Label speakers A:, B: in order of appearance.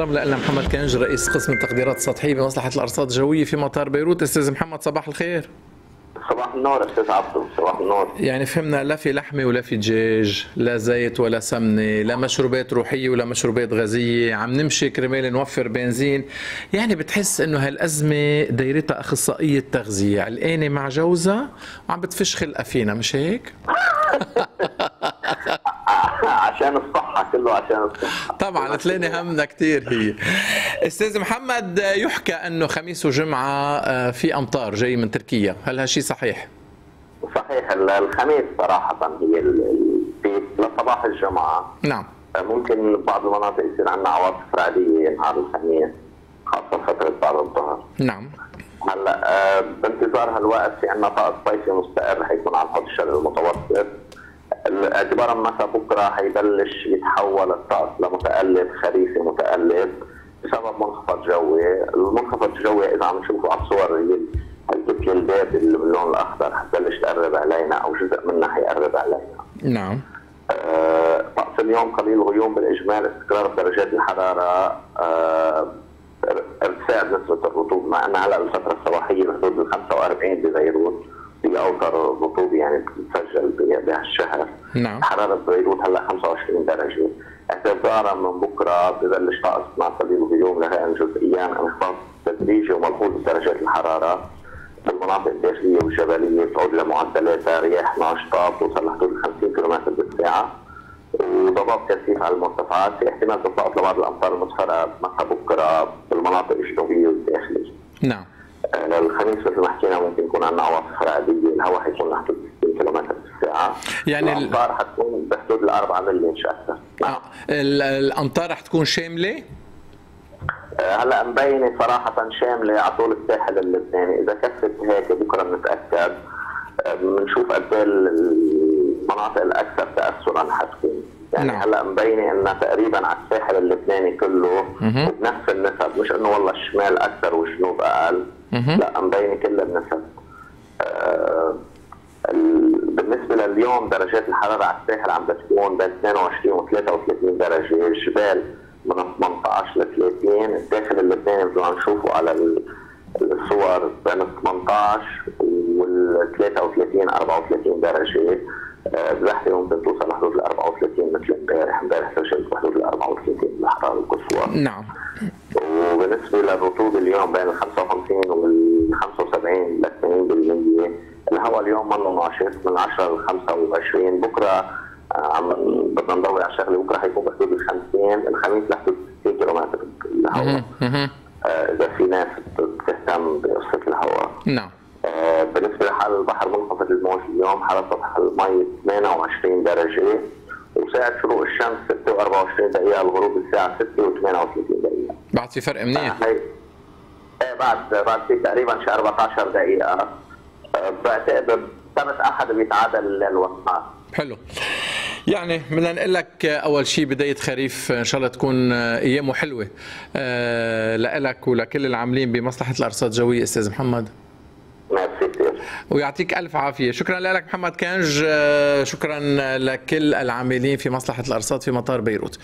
A: انضم لنا محمد كنج رئيس قسم التقديرات السطحية بمصلحة الأرصاد الجوية في مطار بيروت. أستاذ محمد صباح الخير.
B: صباح النور أستاذ عبدو صباح النور.
A: يعني فهمنا لا في لحمة ولا في دجاج لا زيت ولا سمنة لا مشروبات روحية ولا مشروبات غازية. عم نمشي كرمال نوفر بنزين. يعني بتحس إنه هالأزمة دايرتها أخصائية تغذية. علقانه مع جوزها وعم بتفش خلقها فينا مش هيك؟
B: عشان الصحة كله عشان الصحة.
A: طبعا قتلاني همنا كثير هي. أستاذ محمد يحكى أنه خميس وجمعة آه، في أمطار جاي من تركيا. هل هالشي صحيح؟
B: صحيح ال- الخميس صراحة هي في لصباح الجمعة.
A: نعم.
B: ممكن بعض المناطق يصير عندنا عواصف رعدية نهار الخميس خاصة فترة بعد الظهر.
A: نعم.
B: هلا آه، بانتظار هالوقت في عندنا طقس صيفي مستقر حيكون على الحوض الشرقي المتوسط. ال- اعتبارا مساء بكرة حيبلش يتحول الطقس لمتقلب خريفي متقلب بسبب منخفض جوي، المنخفض الجوي إذا عم نشوفه على الصور هالكتله البيض اللي باللون الأخضر حتبلش تقرب علينا أو جزء منها حيقرب علينا.
A: نعم
B: آه، طقس اليوم قليل غيوم بالإجمال استقرار بدرجات الحرارة آه، ارتفاع نسبة الرطوبة مع إنها هلأ بالفترة الصباحية بحدود ال 45 ببيروت هي اوتر رطوبة يعني بتتسجل بهالشهر
A: نعم.
B: حرارة بيروت هلا 25 درجة. اعتبارا من بكرة ببلش طقس مع قليل غيوم لغائم جزئيا انخفاض تدريجي وملحوظ بدرجات الحرارة بالمناطق الداخلية والجبلية تعود لمعدلات رياح ناشطه بتوصل لحدود 50 كم بالساعة. وضباب كثيف على المرتفعات في احتمال تساقط لبعض الأمطار المسفره مساء بكرة بالمناطق الجنوبية والداخلية.
A: نعم.
B: آه، الخميس مثل ما حكينا ممكن يكون عندنا عواصف رعديه، الهواء حيكون لحدود 60 كم بالساعة.
A: يعني ال-
B: الأمطار حتكون بحدود الأربعة ملي مش أكثر.
A: آه، ال- الأمطار رح تكون شاملة
B: آه، هلا مبينة صراحة شاملة على طول الساحل اللبناني، إذا كفت هيك بكرة بنتأكد آه، بنشوف قد إيه المناطق الأكثر تاثرا حتكون. يعني
A: نعم.
B: هلا مبينة انها تقريبا على الساحل اللبناني كله. بنفس النسب مش إنه والله الشمال أكثر والجنوب
A: أقل.
B: لا مبينة كلها بنسب آه، ال- لليوم درجات الحرارة على الساحل عم بتكون بين 22 و 33 درجة. الجبال من 18 ل 30 الداخل اللبناني ما نشوفه على ال- الصور بين 18 وال 33 34 درجة. آه، الزحمه ممكن توصل لحدود ال 34 مثل امبارح. امبارح سجلت بحدود ال 34 الحراره القصوى.
A: نعم.
B: وبالنسبة للرطوبه اليوم بين ال 55 وال 75 ل 80% الهواء اليوم منه ناشط من 10 ل 25 بكرة آه، عم بدنا نضوي على شغله بكرة حيكون بحدود ال 50 الخميس لحدود 60 كم الهواء. آه، إذا في ناس بتهتم بقصة الهواء.
A: نعم.
B: آه، بالنسبة لحال البحر منخفض الموج اليوم حالة سطح المي 28 درجة. وساعة شروق الشمس 6 و24 دقيقة. الغروب الساعة 6 و38 دقيقة.
A: بعد في فرق منيح.
B: إيه بعد بعد في تقريبا شي 14 دقيقة. بعتقد سبت أحد بيتعادل والنهار.
A: حلو. يعني بدنا نقول لك أول شيء بداية خريف إن شاء الله تكون أيامه حلوة. آه، لك ولكل العاملين بمصلحة الأرصاد الجويه أستاذ محمد.
B: ميرسي كثير.
A: ويعطيك ألف عافية. شكرا لك محمد كنج. آه، شكرا لكل العاملين في مصلحة الأرصاد في مطار بيروت.